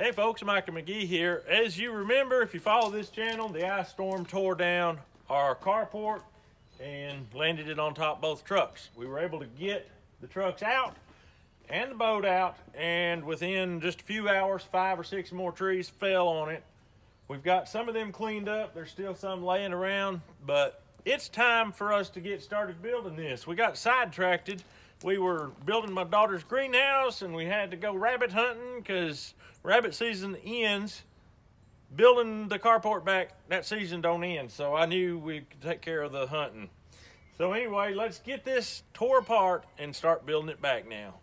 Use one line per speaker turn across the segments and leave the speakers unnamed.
Hey folks, Micah McGie here. As you remember, if you follow this channel, the ice storm tore down our carport and landed it on top both trucks. We were able to get the trucks out and the boat out, and within just a few hours, five or six more trees fell on it. We've got some of them cleaned up. There's still some laying around, but it's time for us to get started building this. We got sidetracked. We were building my daughter's greenhouse and we had to go rabbit hunting because rabbit season ends. Building the carport back, that season don't end. So I knew we could take care of the hunting. So anyway, let's get this tore apart and start building it back now.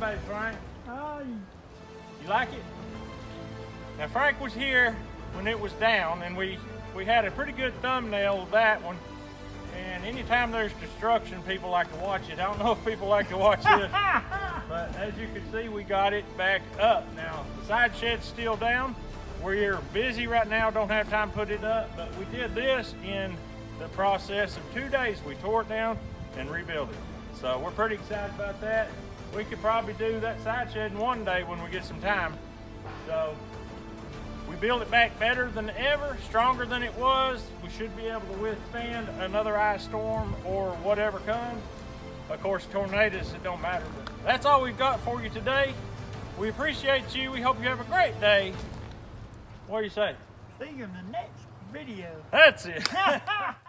Baby, Frank?
Oh, you-
You like it? Now Frank was here when it was down and we, we had a pretty good thumbnail of that one. And anytime there's destruction, people like to watch it. I don't know if people like to watch this, but as you can see, we got it back up. Now, the side shed's still down. We're busy right now, don't have time to put it up, but we did this in the process of two days. We tore it down and rebuilt it. So we're pretty excited about that. We could probably do that side shed in one day when we get some time. So we built it back better than ever, stronger than it was. We should be able to withstand another ice storm or whatever comes. Of course, tornadoes, it don't matter. But that's all we've got for you today. We appreciate you. We hope you have a great day. What do you say?
see you in the next video.
That's it.